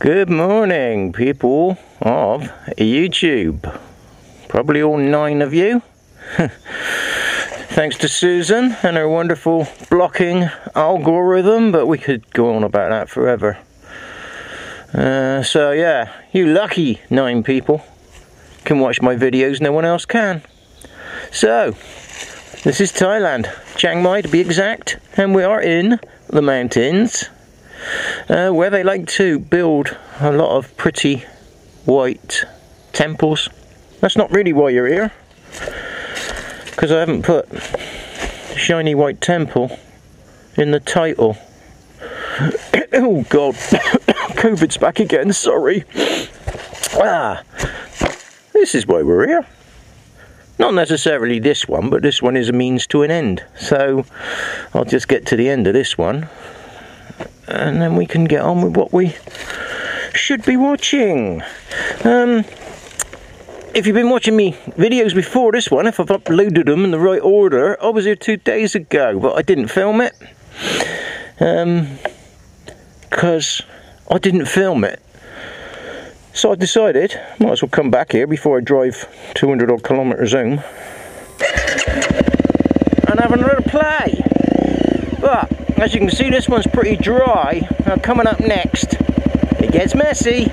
Good morning, people of YouTube. Probably all nine of you. Thanks to Susan and her wonderful blocking algorithm, but we could go on about that forever. Uh, so, yeah, you lucky nine people can watch my videos, no one else can. So, this is Thailand, Chiang Mai to be exact, and we are in the mountains uh, where they like to build a lot of pretty white temples. That's not really why you're here, because I haven't put shiny white temple in the title. oh god, COVID's back again, sorry. Ah, this is why we're here. Not necessarily this one, but this one is a means to an end. So I'll just get to the end of this one and then we can get on with what we should be watching. Um, if you've been watching me videos before this one, if I've uploaded them in the right order, I was here two days ago, but I didn't film it. Because um, I didn't film it. So I decided, might as well come back here before I drive 200 odd kilometres home. And have another play. But as you can see, this one's pretty dry. Now coming up next, it gets messy.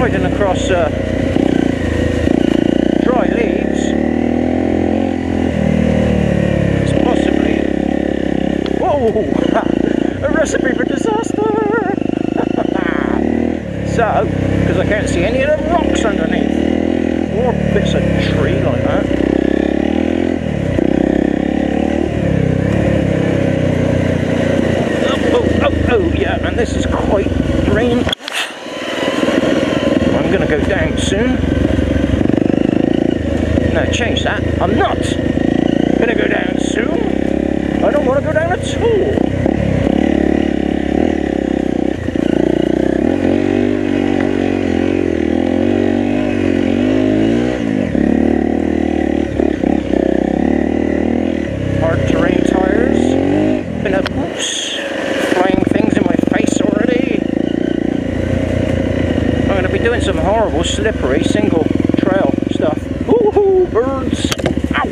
riding across uh, Oh, a recipe for disaster! so, because I can't see any of the rocks underneath, or bits of tree like that. Oh, oh, oh, oh, yeah, and this is quite green. I'm to go down soon. No, change that. I'm not going to go down soon. I don't want to go down at all. Hard terrain tires. Been up, oops, flying things in my face already. I'm going to be doing some horrible, slippery, single trail stuff. Ooh, birds! Ow!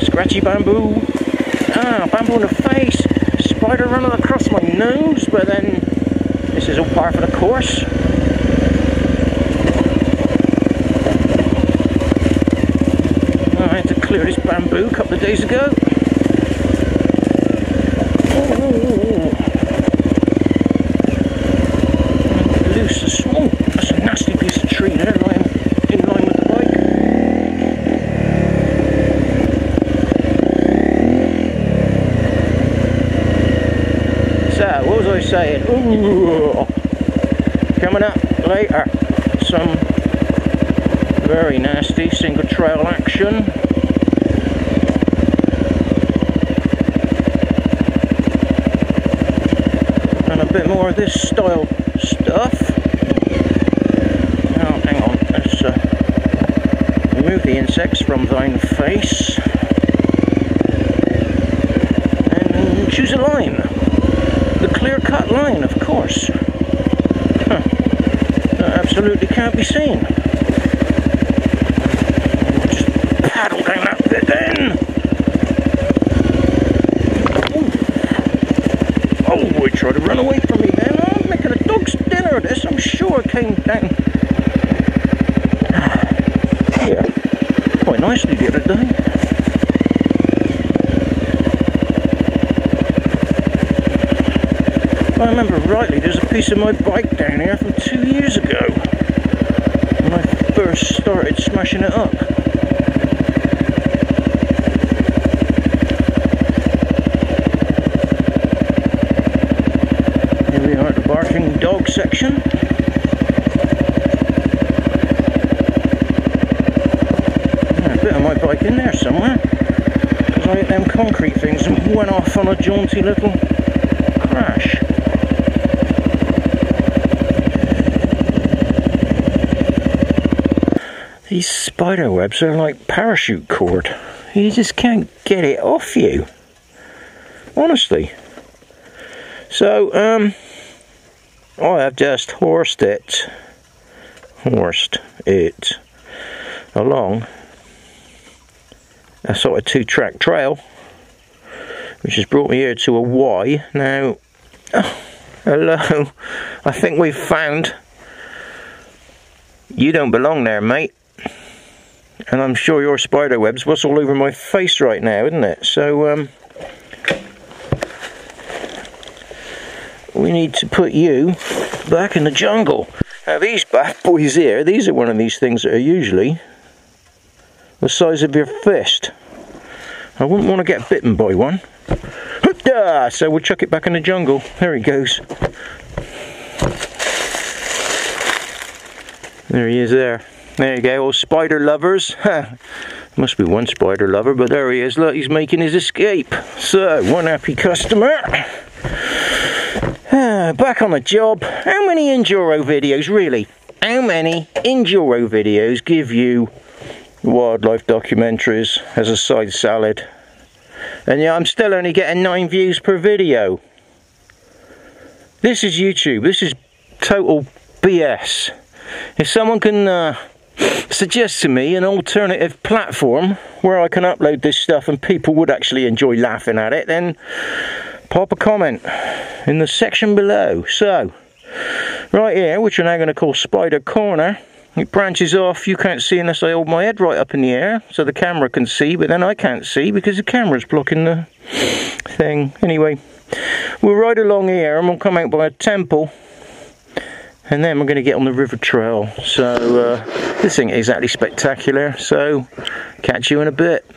Scratchy bamboo. Ah, bamboo in the face. Spider running across my nose, but then this is all part of the course. I had to clear this bamboo a couple of days ago. Ooh. Loose as small. That's a nasty piece of tree there, lying in line with the what was I saying? Ooh. Coming up later, some very nasty single trail action. And a bit more of this style stuff. Now, hang on, let's uh, remove the insects from thine face. And choose a line clear-cut line, of course. Huh. absolutely can't be seen. Just paddle down that bit then. Oh, oh I tried to run away from me then. I'm making a dog's dinner of this. I'm sure I came down yeah, quite nicely the other day. I remember rightly, there's a piece of my bike down here from two years ago when I first started smashing it up. Here we are at the barking dog section. a bit of my bike in there somewhere. because I hit them concrete things and went off on a jaunty little crash. These webs are like parachute cord. You just can't get it off you. Honestly. So, um, I have just horsed it, horsed it along a sort of two track trail, which has brought me here to a Y. Now, oh, hello, I think we've found you don't belong there, mate. And I'm sure your spider web's what's all over my face right now, isn't it? So, um, we need to put you back in the jungle. Now these bad boys here, these are one of these things that are usually the size of your fist. I wouldn't want to get bitten by one. So we'll chuck it back in the jungle. There he goes. There he is there. There you go, all spider lovers. Must be one spider lover, but there he is. Look, he's making his escape. So, one happy customer. back on the job. How many Enduro videos, really? How many Enduro videos give you wildlife documentaries as a side salad? And yeah, I'm still only getting 9 views per video. This is YouTube. This is total BS. If someone can uh, suggest to me an alternative platform where I can upload this stuff and people would actually enjoy laughing at it, then pop a comment in the section below. So, right here, which we're now going to call Spider Corner, it branches off. You can't see unless I hold my head right up in the air, so the camera can see, but then I can't see because the camera's blocking the thing. Anyway, we'll ride along here and we'll come out by a temple and then we're going to get on the river trail so uh, this thing exactly spectacular so catch you in a bit